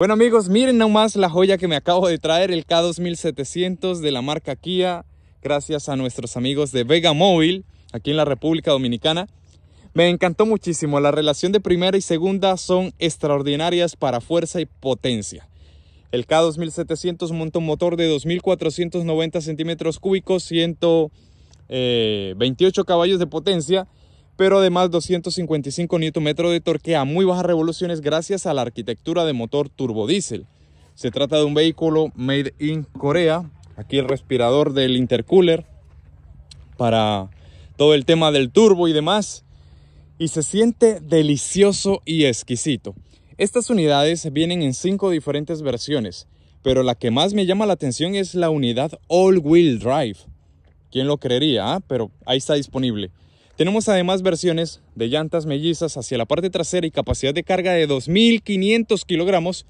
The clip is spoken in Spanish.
Bueno amigos, miren nomás la joya que me acabo de traer, el K2700 de la marca Kia, gracias a nuestros amigos de Vega Móvil, aquí en la República Dominicana. Me encantó muchísimo, la relación de primera y segunda son extraordinarias para fuerza y potencia. El K2700 monta un motor de 2490 centímetros cúbicos, 128 eh, caballos de potencia pero además 255 Nm de torque a muy bajas revoluciones gracias a la arquitectura de motor turbodiesel. Se trata de un vehículo made in Corea. Aquí el respirador del intercooler para todo el tema del turbo y demás. Y se siente delicioso y exquisito. Estas unidades vienen en cinco diferentes versiones, pero la que más me llama la atención es la unidad All Wheel Drive. ¿Quién lo creería? Ah? Pero ahí está disponible. Tenemos además versiones de llantas mellizas hacia la parte trasera y capacidad de carga de 2.500 kilogramos